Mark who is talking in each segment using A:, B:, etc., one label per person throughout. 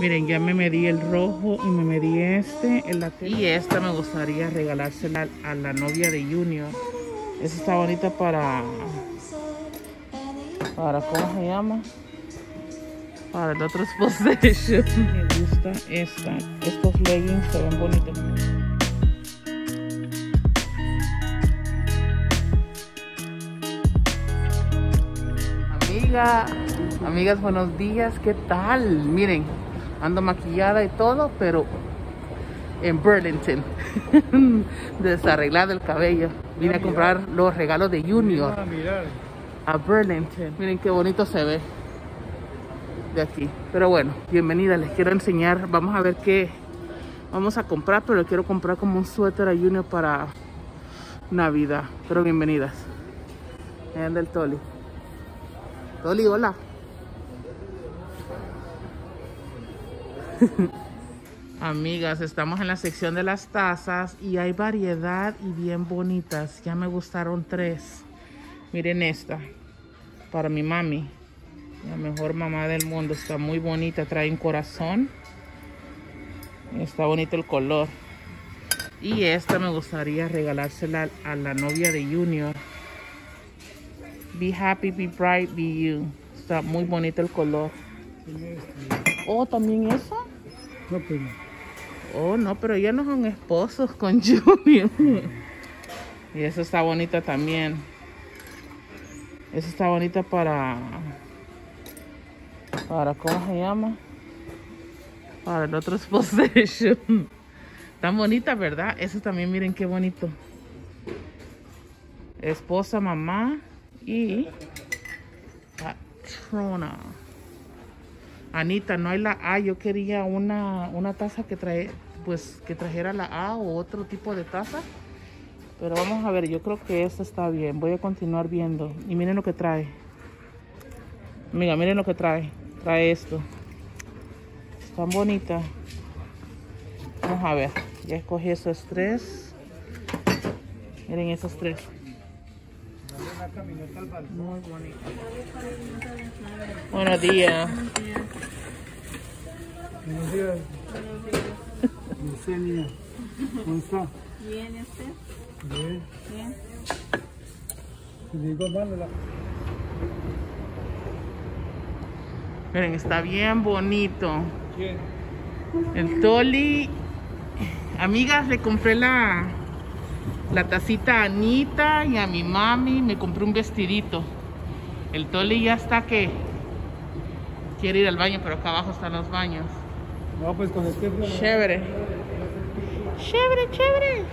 A: Miren, ya me medí el rojo y me medí este, el latte. Y esta me gustaría regalársela a la novia de Junior. Esta está bonita para... Para, ¿cómo se llama? Para el otro possession. Me gusta esta. Estos leggings se ven bonitos. Amiga, amigas, buenos días. ¿Qué tal? Miren, ando maquillada y todo, pero en Burlington. Desarreglado el cabello. Vine a comprar los regalos de Junior a Burlington. Miren qué bonito se ve de aquí. Pero bueno, bienvenida. Les quiero enseñar. Vamos a ver qué vamos a comprar, pero le quiero comprar como un suéter a Junior para Navidad. Pero bienvenidas. Vean del Toli. Toli, hola. Amigas, estamos en la sección de las tazas y hay variedad y bien bonitas. Ya me gustaron tres. Miren esta, para mi mami. La mejor mamá del mundo. Está muy bonita, trae un corazón. Está bonito el color. Y esta me gustaría regalársela a la novia de Junior. Be happy, be bright, be you. Está muy bonito el color. Oh, ¿también esa?
B: No, pero
A: Oh, no, pero ya no son esposos con Junior. y esa está bonita también. Esa está bonita para... Para, ¿cómo se llama? Para el otro possession. Tan bonita, ¿verdad? Eso también, miren qué bonito. Esposa, mamá y... Patrona. Anita, no hay la A. Yo quería una, una taza que trae, pues que trajera la A o otro tipo de taza. Pero vamos a ver, yo creo que esta está bien. Voy a continuar viendo. Y miren lo que trae. Mira, miren lo que trae. Trae esto. Están bonitas. Vamos a ver. Ya escogí esos tres. Miren esos tres. Muy bonito. Buenos días.
B: Buenos días. Yesenia. ¿Cómo está?
C: Bien, ¿y usted?
B: Bien.
C: Bien.
B: Digo.
A: Miren, está bien bonito.
B: ¿Quién?
A: El Toli. Amigas, le compré la, la tacita a Anita y a mi mami. Me compré un vestidito. El Toli ya está que quiere ir al baño, pero acá abajo están los baños.
B: No, pues con este...
A: Chévere. Chévere, chévere.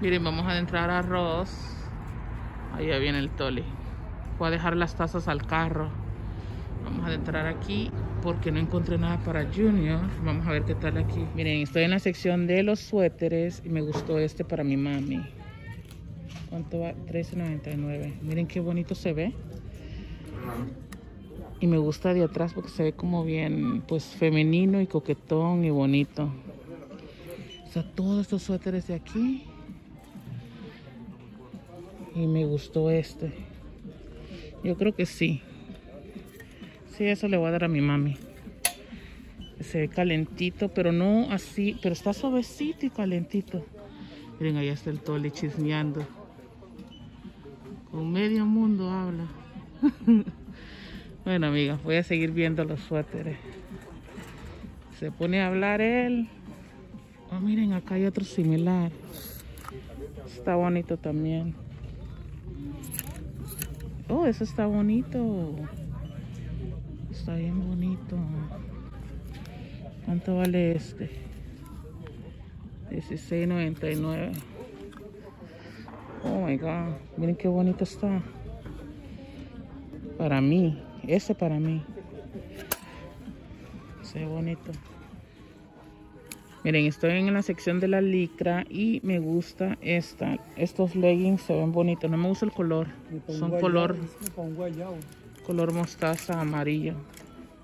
A: Miren, vamos a entrar a Ross. Allá viene el Toli. Voy a dejar las tazas al carro. Vamos a entrar aquí porque no encontré nada para Junior. Vamos a ver qué tal aquí. Miren, estoy en la sección de los suéteres y me gustó este para mi mami. ¿Cuánto va? $13.99. Miren qué bonito se ve. Y me gusta de atrás porque se ve como bien, pues femenino y coquetón y bonito. O sea, todos estos suéteres de aquí. Y me gustó este. Yo creo que sí. Sí, eso le voy a dar a mi mami. Se ve calentito, pero no así, pero está suavecito y calentito. Miren, allá está el tole chismeando. Con medio mundo habla. bueno, amigas, voy a seguir viendo los suéteres. Se pone a hablar él. Oh, miren, acá hay otro similar. Está bonito también. Oh, eso está bonito. Está bien bonito. ¿Cuánto vale este? $16.99. Oh my god. Miren qué bonito está. Para mí. Ese para mí. Se ve bonito. Miren, estoy en la sección de la licra y me gusta esta. Estos leggings se ven bonitos. No me gusta el color. Son color,
B: Para
A: color mostaza amarillo.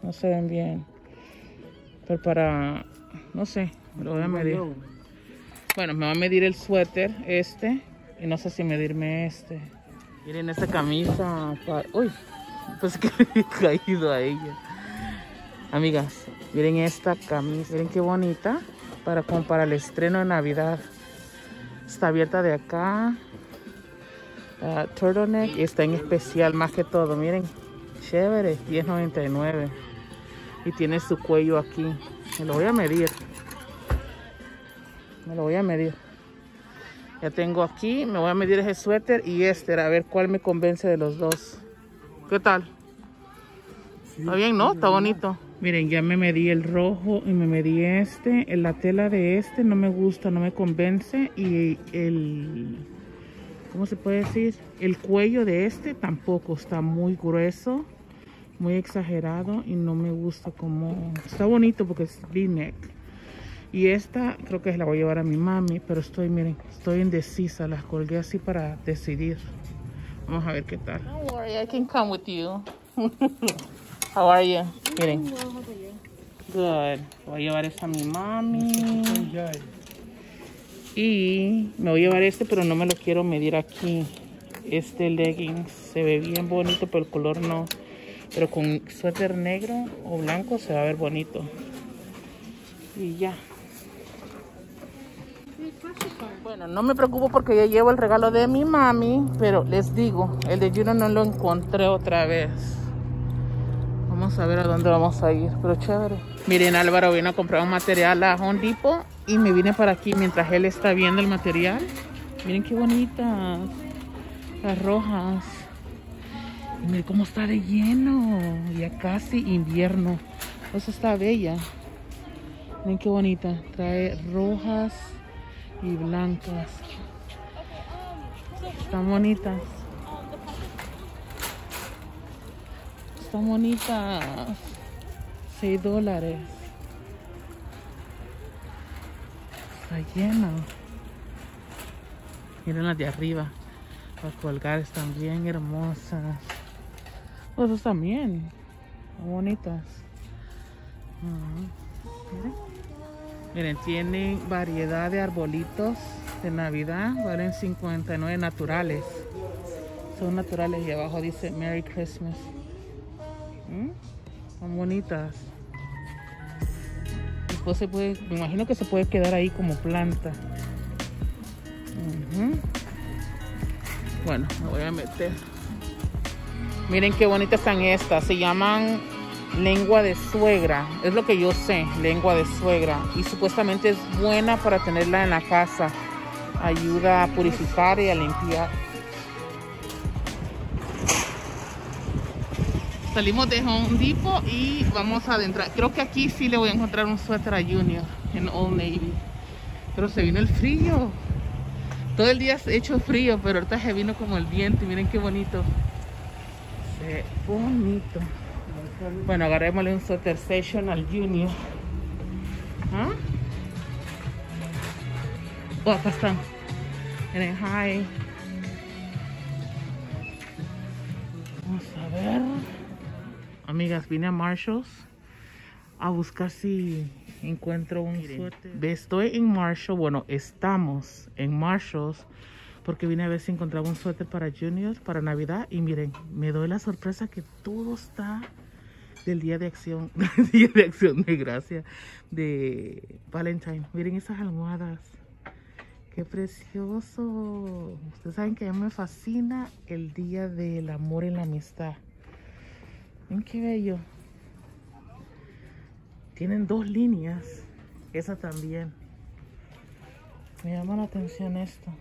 A: No se ven bien. Pero para, no sé, me lo voy a medir. Bueno, me va a medir el suéter, este. Y no sé si medirme este. Miren esta camisa. pa- Uy, pues que le he caído a ella. Amigas, miren esta camisa, miren qué bonita para como el estreno de Navidad. Está abierta de acá. Uh, turtleneck y está en especial más que todo, miren. Chévere, 10.99. Y tiene su cuello aquí. Me lo voy a medir. Me lo voy a medir. Ya tengo aquí, me voy a medir ese suéter y este, a ver cuál me convence de los dos. ¿Qué tal? Está bien, ¿no? Está bonito. Miren, ya me medí el rojo y me medí este. La tela de este no me gusta, no me convence. Y el, ¿cómo se puede decir? El cuello de este tampoco está muy grueso, muy exagerado y no me gusta como... Está bonito porque es v-neck. Y esta creo que la voy a llevar a mi mami, pero estoy, miren, estoy indecisa. Las colgué así para decidir. Vamos a ver qué tal. Don't worry, I can come with you. How are you? Miren. Good. Voy a llevar esta a mi mami. Y me voy a llevar este, pero no me lo quiero medir aquí. Este leggings se ve bien bonito, pero el color no. Pero con suéter negro o blanco se va a ver bonito. Y ya. Bueno, no me preocupo porque ya llevo el regalo de mi mami, pero les digo, el de Juno no lo encontré otra vez. Vamos a ver a dónde vamos a ir, pero chévere. Miren, Álvaro vino a comprar un material a Home Depot y me vine para aquí mientras él está viendo el material. Miren qué bonitas. Las rojas. Y miren cómo está de lleno. Ya casi invierno. Eso está bella. Miren qué bonita. Trae rojas y blancas. Están bonitas. Están bonitas. 6 dólares. Está lleno. Miren las de arriba. Las colgar están bien hermosas. Pues también. Bonitas. Miren. Miren, tienen variedad de arbolitos de Navidad. Valen 59 naturales. Son naturales y abajo dice Merry Christmas. ¿Mm? Son bonitas. Después se puede, me imagino que se puede quedar ahí como planta. Uh. Bueno, me voy a meter. Miren qué bonitas están estas. Se llaman lengua de suegra. Es lo que yo sé, lengua de suegra. Y supuestamente es buena para tenerla en la casa. Ayuda a purificar y a limpiar. Salimos de Home Depot y vamos a adentrar. Creo que aquí sí le voy a encontrar un suéter a Junior en Old Navy. Pero se vino el frío. Todo el día ha hecho frío, pero ahorita se vino como el viento. Y miren qué bonito. Se bonito. Bueno, agarrémosle un suéter session al Junior. ¿Ah? Oh, acá están. Miren, hi. Vamos a ver. Amigas, vine a Marshalls a buscar si encuentro un suéter. Estoy en Marshall, bueno, estamos en Marshalls porque vine a ver si encontraba un suéter para Junior para Navidad y miren, me doy la sorpresa que todo está del Día de Acción, Día de Acción de Gracia de Valentine. Miren esas almohadas. Qué precioso. Ustedes saben que a mí me fascina el Día del Amor y la Amistad. Miren qué bello. Tienen dos líneas. Esa también. Me llama la atención esto.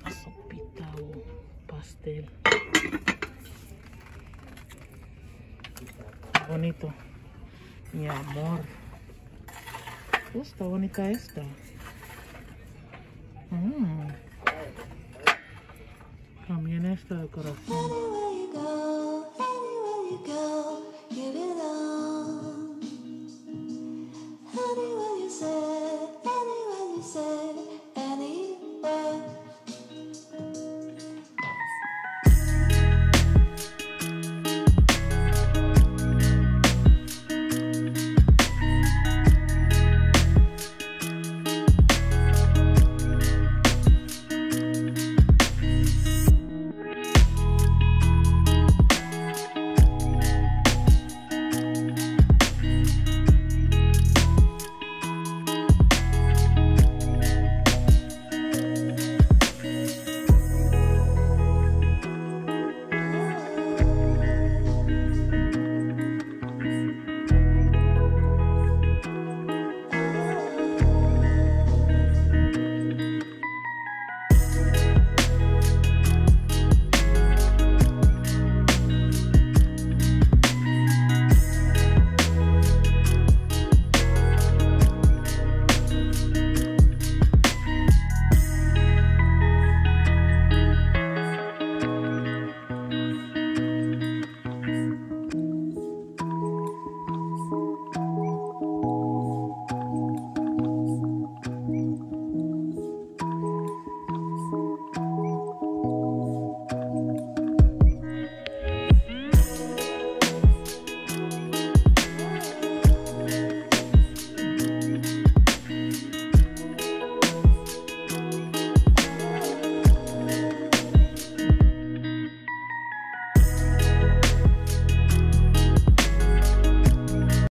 A: Una sopita o pastel. Bonito. Mi amor. Oh, está bonita esta. Mm. También esta de corazón.